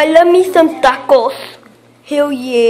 I love me some tacos. Hell yeah.